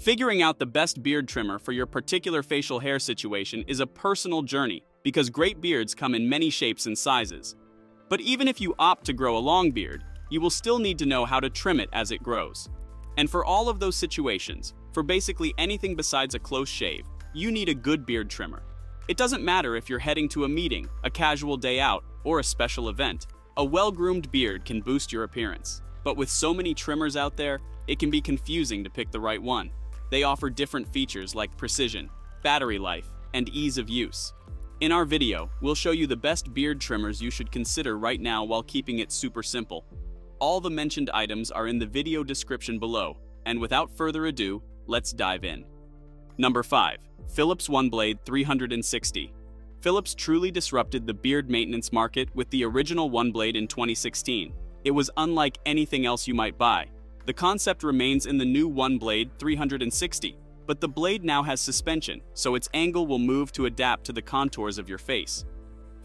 Figuring out the best beard trimmer for your particular facial hair situation is a personal journey because great beards come in many shapes and sizes. But even if you opt to grow a long beard, you will still need to know how to trim it as it grows. And for all of those situations, for basically anything besides a close shave, you need a good beard trimmer. It doesn't matter if you're heading to a meeting, a casual day out, or a special event. A well-groomed beard can boost your appearance. But with so many trimmers out there, it can be confusing to pick the right one. They offer different features like precision, battery life, and ease of use. In our video, we'll show you the best beard trimmers you should consider right now while keeping it super simple. All the mentioned items are in the video description below, and without further ado, let's dive in. Number 5. Philips OneBlade 360 Philips truly disrupted the beard maintenance market with the original OneBlade in 2016. It was unlike anything else you might buy, the concept remains in the new OneBlade 360, but the blade now has suspension, so its angle will move to adapt to the contours of your face.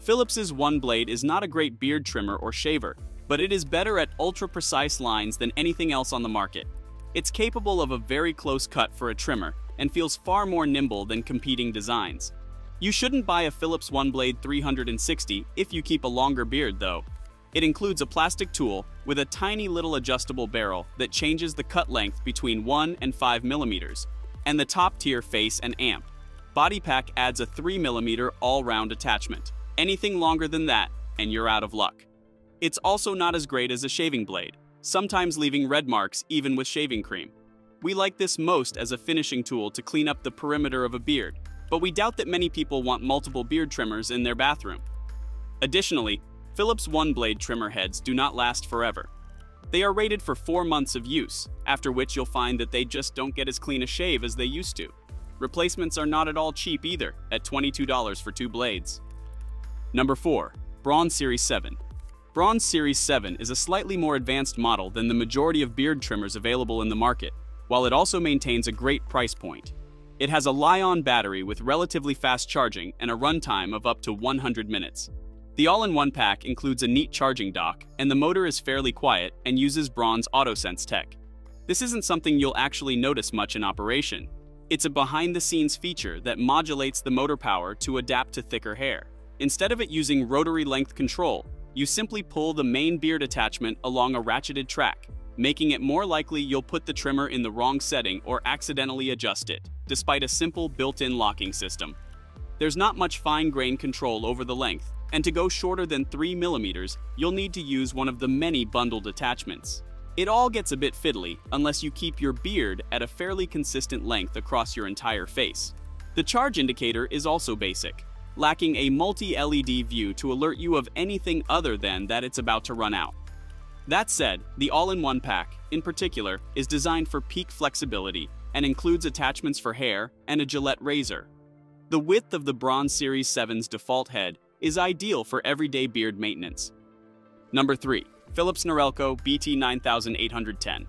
Philips's OneBlade is not a great beard trimmer or shaver, but it is better at ultra-precise lines than anything else on the market. It's capable of a very close cut for a trimmer and feels far more nimble than competing designs. You shouldn't buy a Philips OneBlade 360 if you keep a longer beard though, it includes a plastic tool with a tiny little adjustable barrel that changes the cut length between 1 and 5 millimeters, and the top-tier face and amp. Body Pack adds a 3 millimeter all-round attachment. Anything longer than that, and you're out of luck. It's also not as great as a shaving blade, sometimes leaving red marks even with shaving cream. We like this most as a finishing tool to clean up the perimeter of a beard, but we doubt that many people want multiple beard trimmers in their bathroom. Additionally, Philips OneBlade trimmer heads do not last forever. They are rated for 4 months of use, after which you'll find that they just don't get as clean a shave as they used to. Replacements are not at all cheap either, at $22 for two blades. Number 4. Braun Series 7 Braun Series 7 is a slightly more advanced model than the majority of beard trimmers available in the market, while it also maintains a great price point. It has a Li-ion battery with relatively fast charging and a runtime of up to 100 minutes. The all-in-one pack includes a neat charging dock, and the motor is fairly quiet and uses Braun's AutoSense tech. This isn't something you'll actually notice much in operation. It's a behind-the-scenes feature that modulates the motor power to adapt to thicker hair. Instead of it using rotary length control, you simply pull the main beard attachment along a ratcheted track, making it more likely you'll put the trimmer in the wrong setting or accidentally adjust it, despite a simple built-in locking system. There's not much fine-grained control over the length, and to go shorter than 3 millimeters, you'll need to use one of the many bundled attachments. It all gets a bit fiddly unless you keep your beard at a fairly consistent length across your entire face. The charge indicator is also basic, lacking a multi-LED view to alert you of anything other than that it's about to run out. That said, the all-in-one pack, in particular, is designed for peak flexibility and includes attachments for hair and a Gillette razor. The width of the Braun Series 7's default head is ideal for everyday beard maintenance. Number 3. Philips Norelco BT9810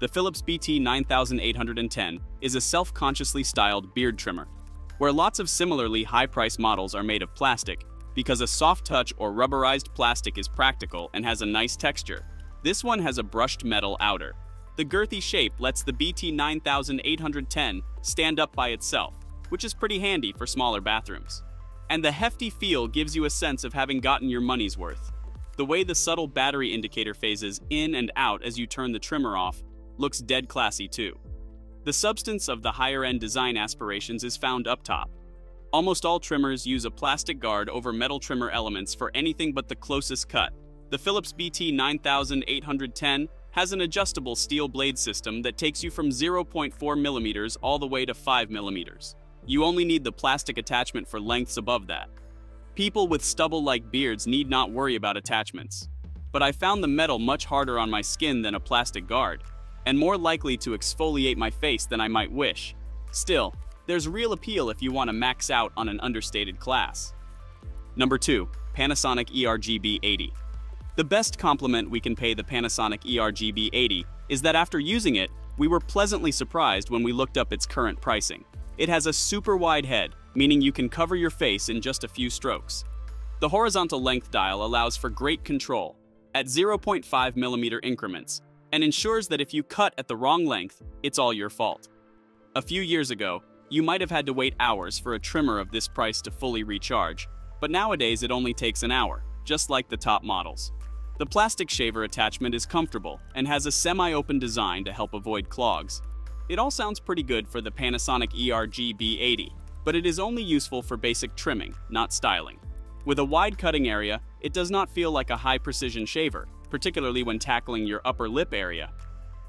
The Philips BT9810 is a self-consciously styled beard trimmer, where lots of similarly high-priced models are made of plastic, because a soft touch or rubberized plastic is practical and has a nice texture. This one has a brushed metal outer. The girthy shape lets the BT9810 stand up by itself, which is pretty handy for smaller bathrooms and the hefty feel gives you a sense of having gotten your money's worth. The way the subtle battery indicator phases in and out as you turn the trimmer off looks dead classy too. The substance of the higher-end design aspirations is found up top. Almost all trimmers use a plastic guard over metal trimmer elements for anything but the closest cut. The Philips BT 9810 has an adjustable steel blade system that takes you from 0.4 millimeters all the way to 5 millimeters. You only need the plastic attachment for lengths above that. People with stubble-like beards need not worry about attachments. But I found the metal much harder on my skin than a plastic guard, and more likely to exfoliate my face than I might wish. Still, there's real appeal if you want to max out on an understated class. Number 2. Panasonic ERGB80 The best compliment we can pay the Panasonic ERGB80 is that after using it, we were pleasantly surprised when we looked up its current pricing. It has a super wide head, meaning you can cover your face in just a few strokes. The horizontal length dial allows for great control at 0.5 millimeter increments and ensures that if you cut at the wrong length, it's all your fault. A few years ago, you might have had to wait hours for a trimmer of this price to fully recharge, but nowadays it only takes an hour, just like the top models. The plastic shaver attachment is comfortable and has a semi-open design to help avoid clogs. It all sounds pretty good for the Panasonic ERG B80, but it is only useful for basic trimming, not styling. With a wide cutting area, it does not feel like a high-precision shaver, particularly when tackling your upper lip area.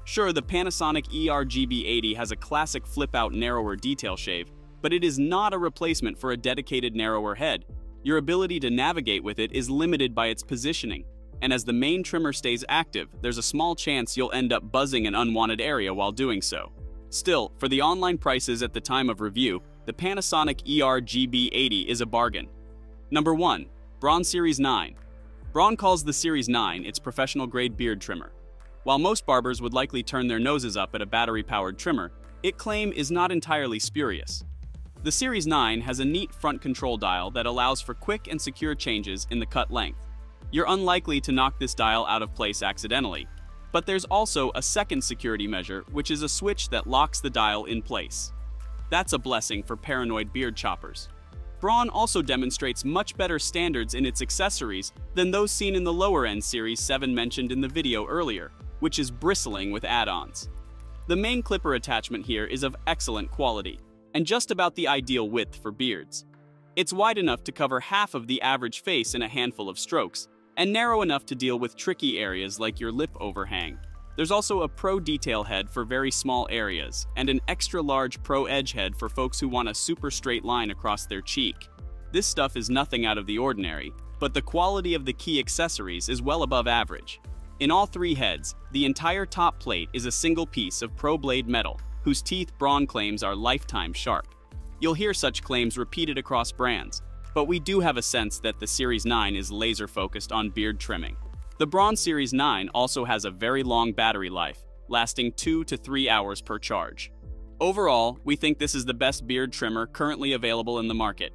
Sure, the Panasonic ERGB80 has a classic flip-out narrower detail shave, but it is not a replacement for a dedicated narrower head. Your ability to navigate with it is limited by its positioning, and as the main trimmer stays active, there's a small chance you'll end up buzzing an unwanted area while doing so. Still, for the online prices at the time of review, the Panasonic ERGB80 is a bargain. Number 1. Braun Series 9. Braun calls the Series 9 its professional-grade beard trimmer. While most barbers would likely turn their noses up at a battery-powered trimmer, it claim is not entirely spurious. The Series 9 has a neat front control dial that allows for quick and secure changes in the cut length. You're unlikely to knock this dial out of place accidentally, but there's also a second security measure, which is a switch that locks the dial in place. That's a blessing for paranoid beard choppers. Braun also demonstrates much better standards in its accessories than those seen in the lower-end Series 7 mentioned in the video earlier, which is bristling with add-ons. The main clipper attachment here is of excellent quality, and just about the ideal width for beards. It's wide enough to cover half of the average face in a handful of strokes, and narrow enough to deal with tricky areas like your lip overhang. There's also a Pro Detail head for very small areas, and an extra large Pro Edge head for folks who want a super straight line across their cheek. This stuff is nothing out of the ordinary, but the quality of the key accessories is well above average. In all three heads, the entire top plate is a single piece of Pro Blade metal, whose teeth Braun claims are lifetime sharp. You'll hear such claims repeated across brands, but we do have a sense that the Series 9 is laser focused on beard trimming. The Braun Series 9 also has a very long battery life, lasting 2 to 3 hours per charge. Overall, we think this is the best beard trimmer currently available in the market,